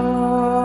love.